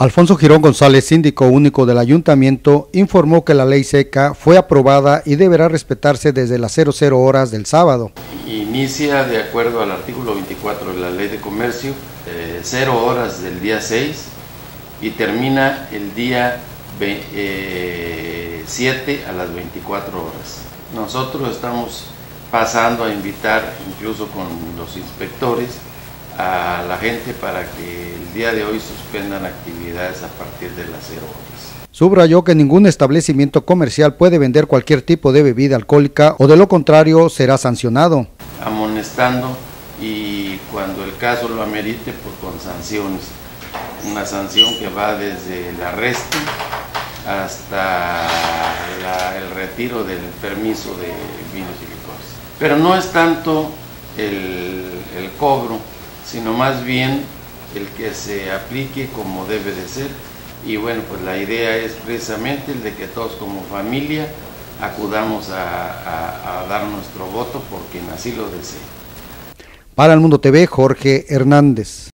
Alfonso Girón González, síndico único del ayuntamiento, informó que la ley seca fue aprobada y deberá respetarse desde las 00 horas del sábado. Inicia de acuerdo al artículo 24 de la ley de comercio, 0 eh, horas del día 6 y termina el día 7 eh, a las 24 horas. Nosotros estamos pasando a invitar, incluso con los inspectores, a la gente para que el día de hoy suspendan actividades a partir de las 0 horas. Subrayó que ningún establecimiento comercial puede vender cualquier tipo de bebida alcohólica o de lo contrario será sancionado. Amonestando y cuando el caso lo amerite, pues con sanciones. Una sanción que va desde el arresto hasta el retiro del permiso de vinos y licores. Pero no es tanto el, el cobro, sino más bien el que se aplique como debe de ser. Y bueno, pues la idea es precisamente el de que todos como familia acudamos a, dar nuestro voto por quien así lo desee. Para el Mundo TV, Jorge Hernández.